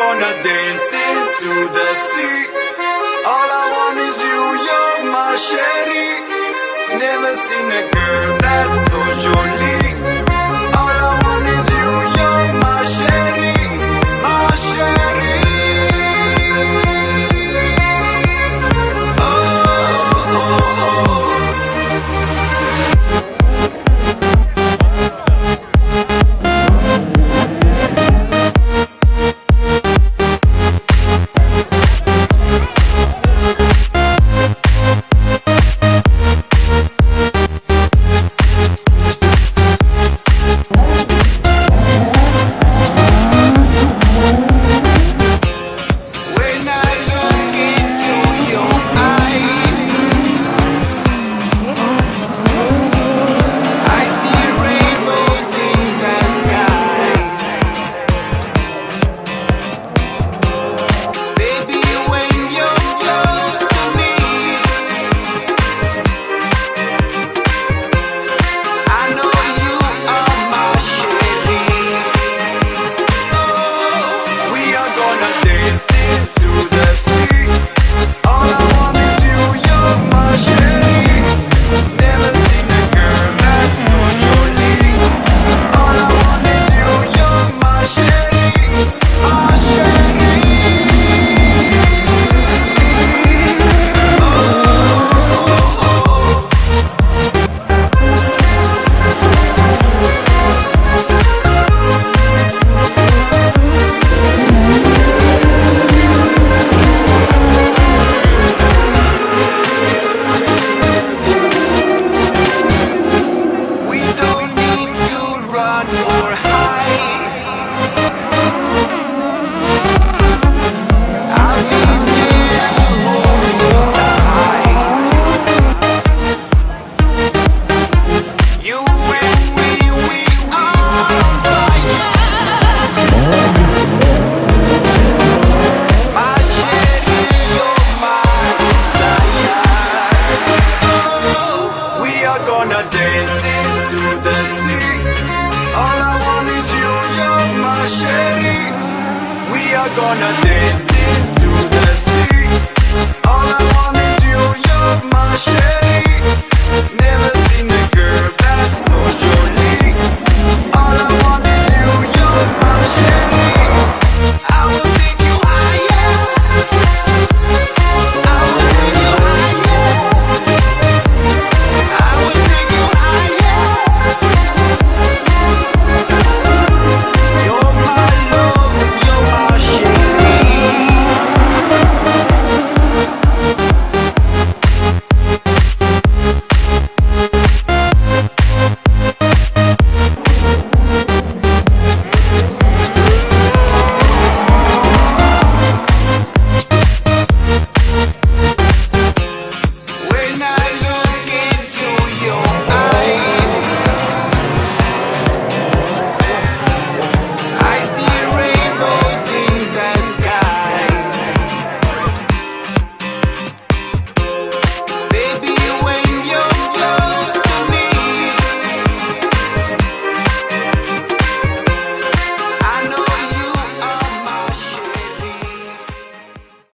gonna dance. on. Gonna dance